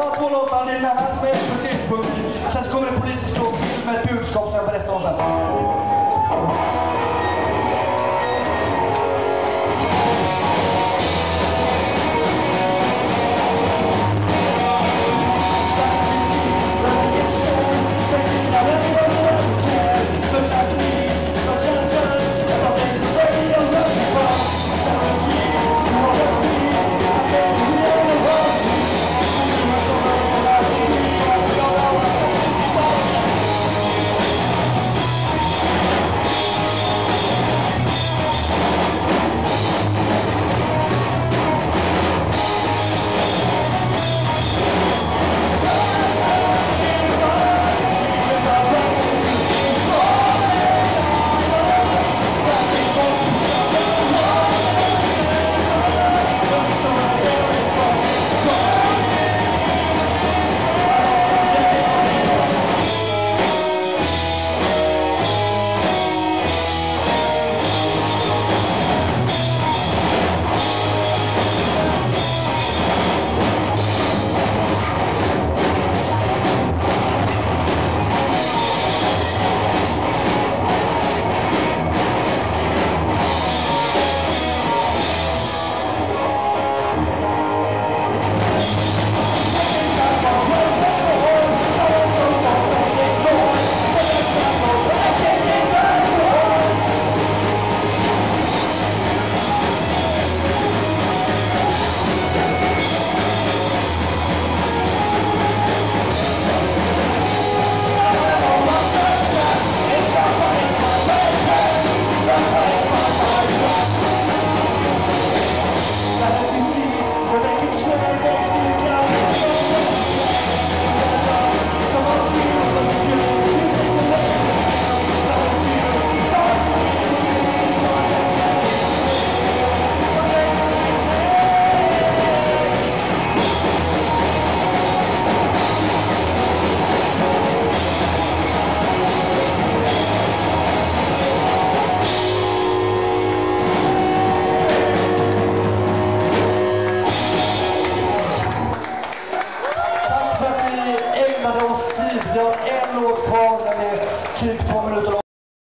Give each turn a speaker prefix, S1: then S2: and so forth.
S1: har två låtar, det den här som är tyngdpunkten. Sen så kommer en politisk låt med ett budskap som jag berättar om sen. Vi har en låt kvar, den är typ två minuter